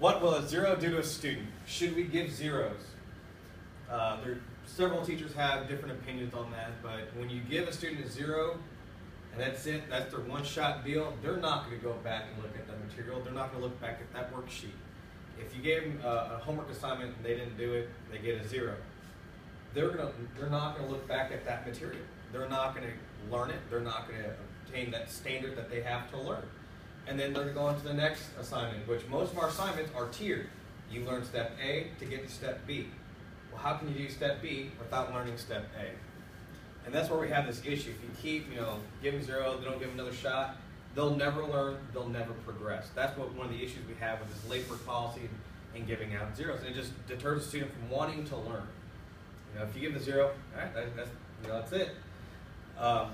What will a zero do to a student? Should we give zeros? Uh, there, several teachers have different opinions on that, but when you give a student a zero, and that's it, that's their one-shot deal, they're not going to go back and look at that material. They're not going to look back at that worksheet. If you gave them a, a homework assignment and they didn't do it, they get a zero. They're gonna, they're not going to look back at that material. They're not going to learn it. They're not going to obtain that standard that they have to learn. And then they're going to go on to the next assignment, which most of our assignments are tiered. You learn step A to get to step B. Well, how can you do step B without learning step A? And that's where we have this issue. If you keep, you know, them zero, they don't give another shot, they'll never learn, they'll never progress. That's what one of the issues we have with this late work policy and giving out zeros. And it just deters a student from wanting to learn. You know, if you give the zero, all right, that, that's, you know, that's it. Um,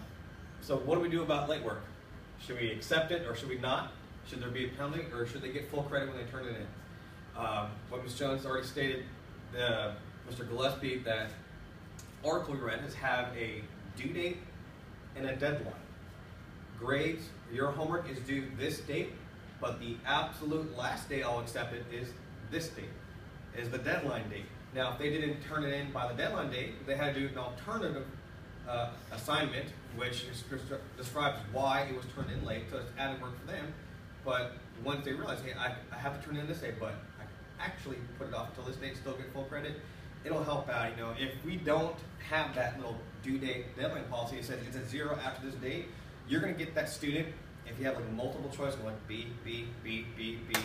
so what do we do about late work? Should we accept it or should we not? Should there be a penalty or should they get full credit when they turn it in? Um, what Ms. Jones already stated, the, Mr. Gillespie, that article we read have a due date and a deadline. Grades, your homework is due this date, but the absolute last day I'll accept it is this date, is the deadline date. Now, if they didn't turn it in by the deadline date, they had to do an alternative uh, assignment, which describes why it was turned in late, so it's added work for them. But once they realize, hey, I, I have to turn in this date, but I actually put it off until this date and still get full credit, it'll help out. You know, if we don't have that little due date deadline policy, it says it's a zero after this date, you're going to get that student, if you have like multiple choice, like B, B, B, B, B,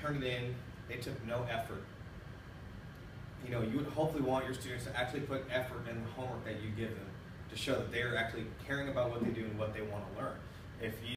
turn it in, they took no effort. You know, you would hopefully want your students to actually put effort in the homework that you give them to show that they're actually caring about what they do and what they want to learn. If you